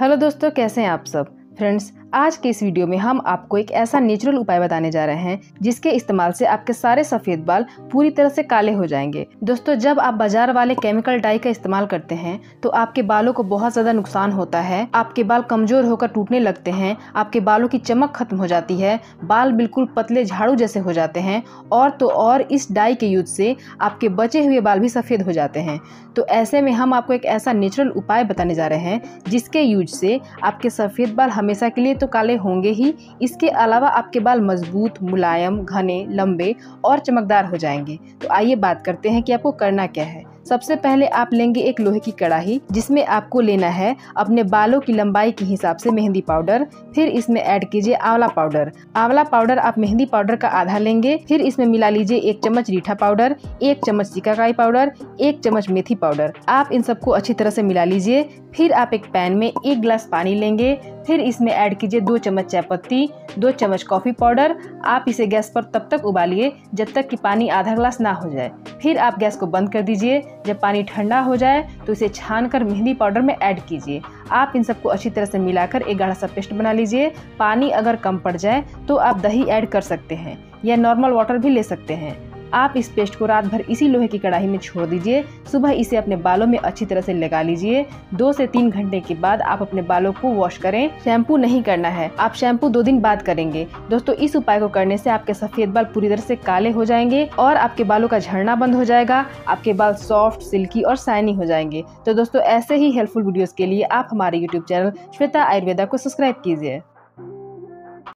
Hello दोस्तों कैसे हैं आप सब? फ्रेंड्स आज के इस वीडियो में हम आपको एक ऐसा नेचुरल उपाय बताने जा रहे हैं, जिसके इस्तेमाल से आपके सारे सफ़ेद बाल पूरी तरह से काले हो जाएँगे। दोस्तों, जब आप बाज़ार वाले केमिकल डाई का इस्तेमाल करते हैं तो आपके बालों को बहुत ज़्यादा नुकसान होता है, आपके बाल कमज़ोर होकर टूटने लगते हैं, आपके बालों की चमक खत्म हो जाती है, बाल बिल्कुल पतले झाड़ू जैसे हो जाते हैं, और तो और इस डाई के यूज़ से आपके बचे हुए बाल भी सफ़ेद हो जाते हैं। तो ऐसे में हम आपको एक ऐसा नेचुरल उपाय बताने जा रहे हैं, जिसके यूज़ से आपके सफ़ेद बाल हमेशा के लिए तो काले होंगे ही। इसके अलावा आपके बाल मज़बूत, मुलायम, घने, लंबे और चमकदार हो जाएँगे। तो आइए बात करते हैं कि आपको करना क्या है। सबसे पहले आप लेंगे एक लोहे की कढ़ाई, जिसमें आपको लेना है अपने बालों की लंबाई के हिसाब से मेहंदी पाउडर, फिर इसमें ऐड कीजिए आंवला पाउडर। आंवला पाउडर आप मेहंदी पाउडर का आधा लेंगे, फिर इसमें मिला लीजिए एक चम्मच रीठा पाउडर, एक चम्मच सिकाकाई पाउडर, एक चम्मच मेथी पाउडर। आप इन सबको अच्छी तरह से मिला लीजिए, फिर आप एक पैन में एक गिलास पानी लेंगे, फिर इसमें ऐड कीजिए दो चम्मच चाय पत्ती दो चम्मच कॉफ़ी पाउडर। आप इसे गैस पर तब तक उबालिए जब तक कि पानी आधा ग्लास ना हो जाए। फिर आप गैस को बंद कर दीजिए। जब पानी ठंडा हो जाए तो इसे छान कर मेहंदी पाउडर में ऐड कीजिए। आप इन सबको अच्छी तरह से मिलाकर एक गाढ़ा सा पेस्ट बना लीजिए। पानी अगर कम पड़ जाए तो आप दही ऐड कर सकते हैं या नॉर्मल वाटर भी ले सकते हैं। आप इस पेस्ट को रात भर इसी लोहे की कढ़ाई में छोड़ दीजिए। सुबह इसे अपने बालों में अच्छी तरह से लगा लीजिए। दो से तीन घंटे के बाद आप अपने बालों को वॉश करें। शैम्पू नहीं करना है। आप शैम्पू दो दिन बाद करेंगे। दोस्तों, इस उपाय को करने से आपके सफ़ेद बाल पूरी तरह से काले हो जाएँगे और आपके बालों का झड़ना बंद हो जाएगा। आपके बाल सॉफ्ट सिल्की और शाइनी हो जाएँगे। तो दोस्तों, ऐसे ही हेल्पफुल वीडियोस के लिए आप हमारे यूट्यूब चैनल श्वेता आयुर्वेदा को सब्सक्राइब कीजिए।